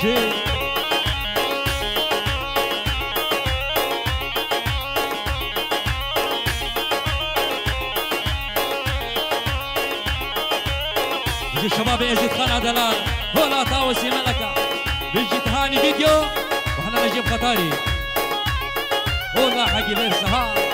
شيء جي شباب يزيد خان عدلان هولا طاوسي ملكة بيجي تهاني فيديو وإحنا نجيب قطاري والراحة قبير سهار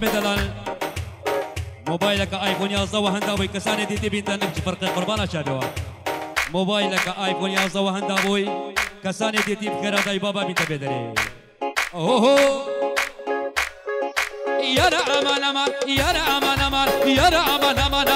شباب دلال موبايلك آيفون يا زوا هندا بوي كساني دي تبي تنك فرق قربانا شادوا. موبايلك آيفون يا زوا هندا بوي كساني دي تبي خير داي بابا بنت بدري اوه يا أمان أمان يا أمان أمان يا أمان أمان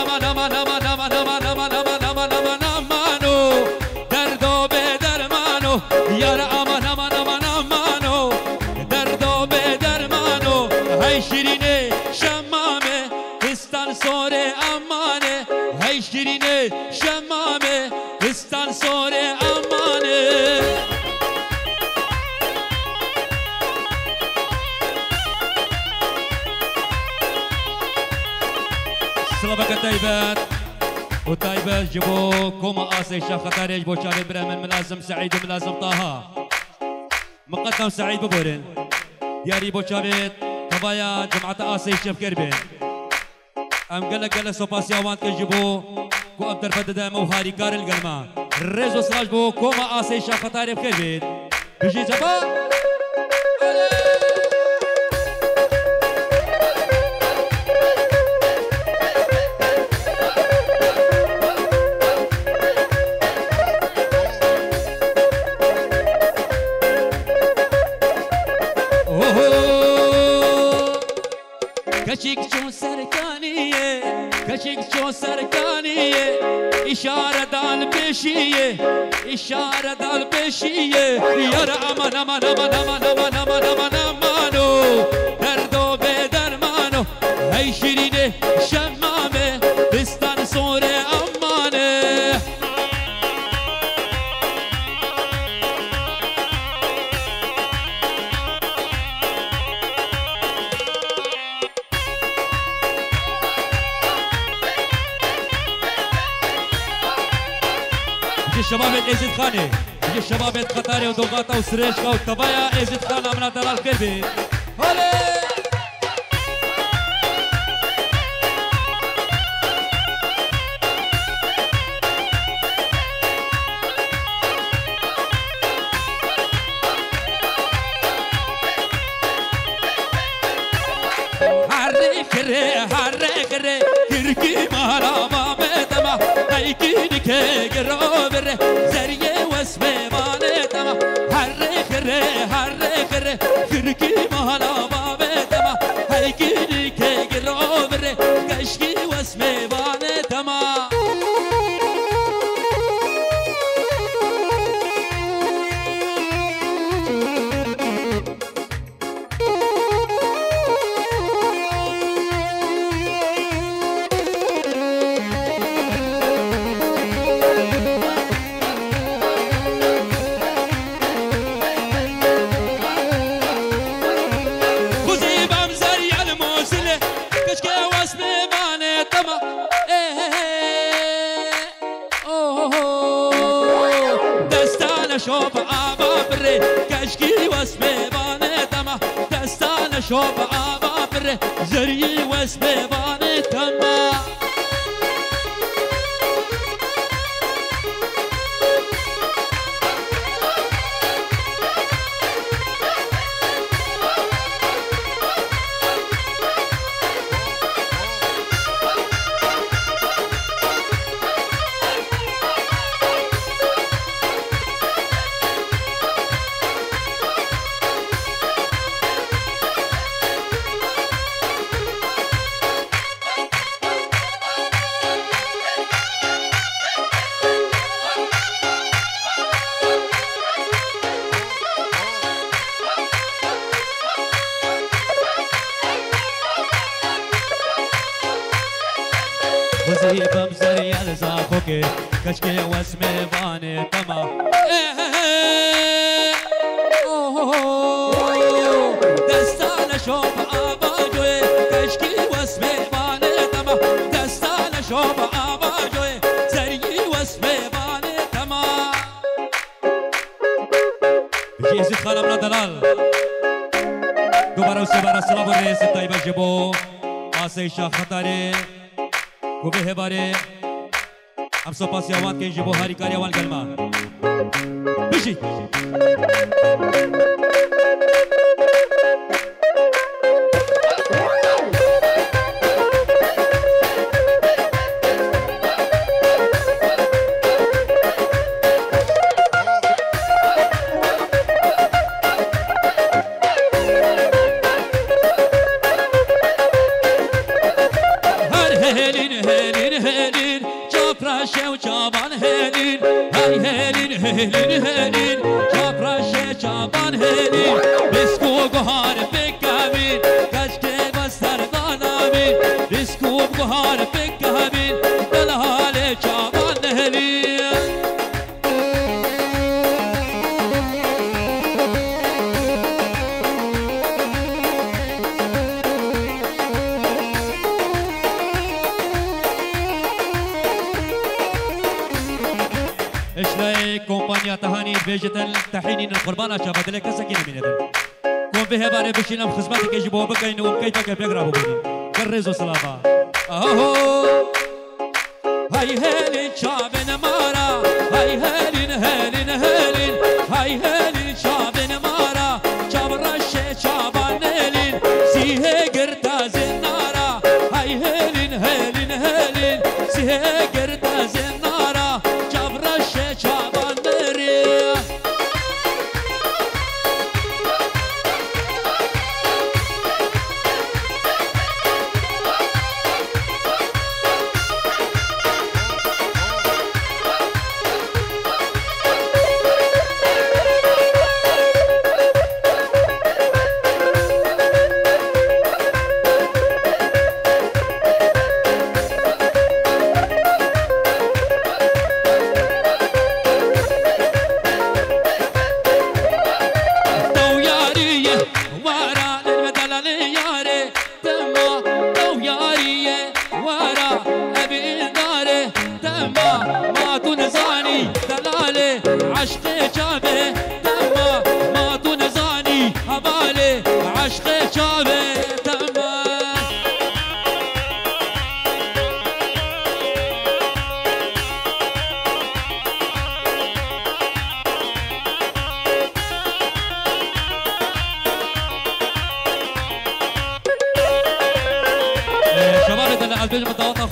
بك الطيبات والطيبات جيبوا كوما آسي شاخة خطاري بو شاري برامن. ملازم سعيد وملازم طه. مقدم سعيد ببورن. دياري بو بوشاريت طبايا جمعة آسي الشيخ كربين. أم قلق قلق قال سوباسي اوان تجيبوا كو ابدر بددا موهاري كار القلمان ريزو وسراج بو. كوما آسي شاخة خطاري بكربين بجي جبا dal peşiye işare dal peşiye. Yar aman aman aman aman aman aman aman aman o oh. Derdo be derman o Hey şirine şarkı כששמע את איזת חני, כששמע את חתני ודוגתה וסרשקה וטבעיה איזת חנה אמנת על קלבי. הולי! हरे करे हरे करे तिरकी मारा बाबा قيكين كقرابر زرية واسمه مالتما هر خره هر خره خركي شوف آبا بري كشكي واسمي ماني طمع دستان شوف آبا بري زري واسمي ماني طمع سيبم زريان زافوكي كشكي واسمي باني تما دستان شوف آباجوي. كشكي واسمي باني تما دستان شوف آباجوي. زري واسمي باني تما جيزي خلمنا دلال دوباره وسيبارة السلام والرئيس الطيبة جيبو آسي شاخ خطري kubehebareye absopasi awankenje boharikari awangalma Bishit danamin Risku guhar pekkamin Dalhale çaban helin كومبانيا تهاني بيجتن تحيني القربان شافت لك سكين من هذا كون به باري بشينا خدمتك يجيبوا بكاين وكيفك بيقربوا بني Rezo Slava. Aho, hajheli čaj.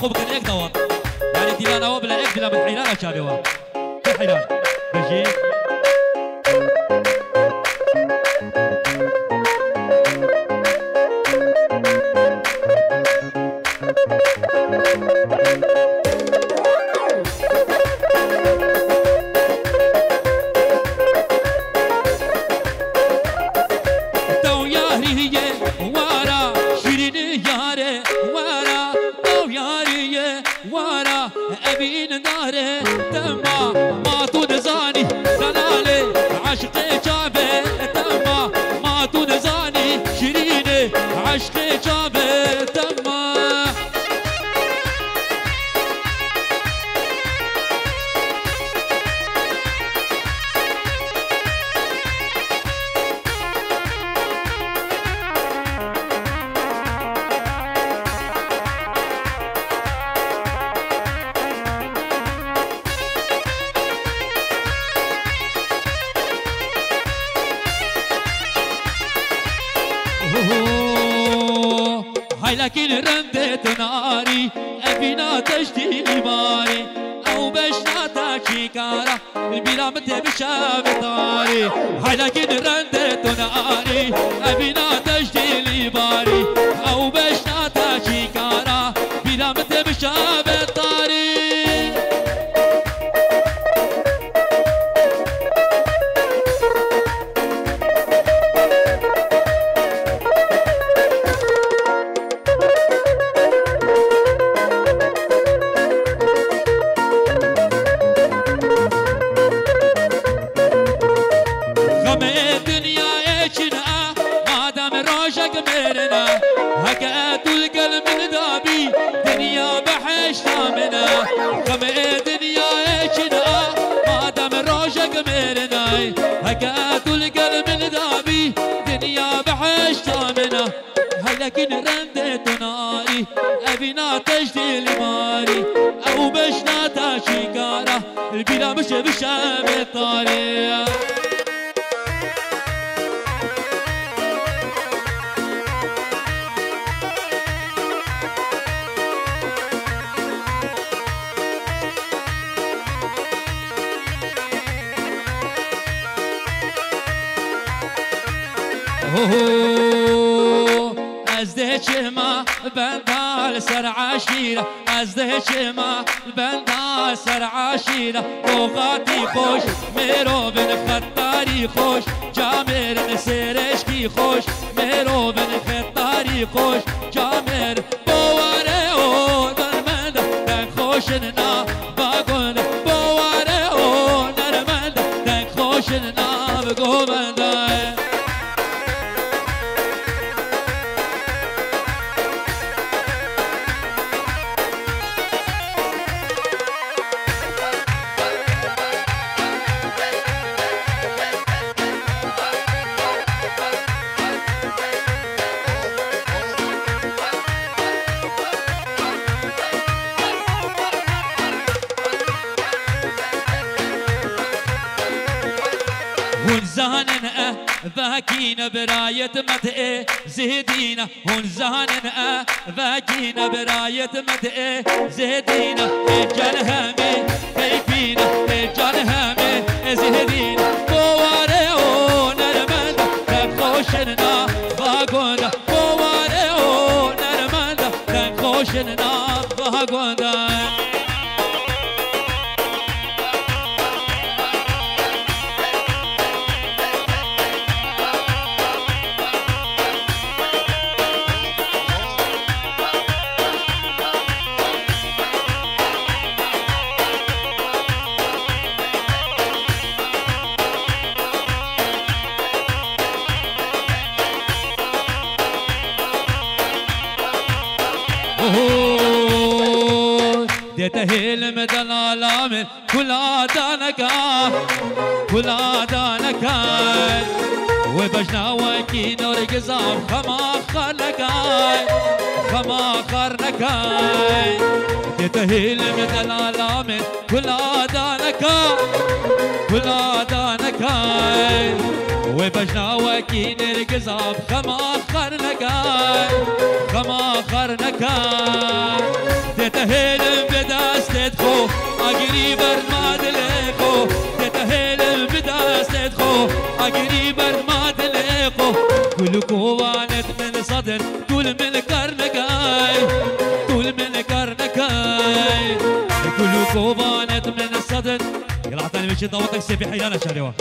خوب كان ايك دوت يعني ديلانا هو بلا ايك بلا من حيران شابي هو في حيران متبشا طاري هاي غم الدنيا روجك مرنا هكا القلب من دابي دنيا بحشت منا خم دنيا ايشنا ما دام روجك مرنا هكا القلب من دابي دنيا بحشت منا لكن رندت ناري أبينا تجدي ماري أو بشنا تاشيكارا البلا مش بشام الطاري از ده چما بندا سر عشیره از ده چما بندا سر عشیره بوغاتی خوش میرو بن خطاری خوش جامر سرش کی خوش میرو بن خطاری خوش جامر بواره أو درمند دن خوش زانن آه ذاكين براية مدئ زهدينا هون زانن آه ذاكين براية مدئ زهدينا اجال همي كيفينا اجال همي زهدينا دته المدن الامن كل آدانك كل آدانك وبجنا وكي نور قزام خما خرنك خما خرنك دته المدن الامن كل آدانك كل آدانك وبجنا وكي نور قزام خما خرنك خما خرنك مشي ضوطك سيفي حيانا شاريوه.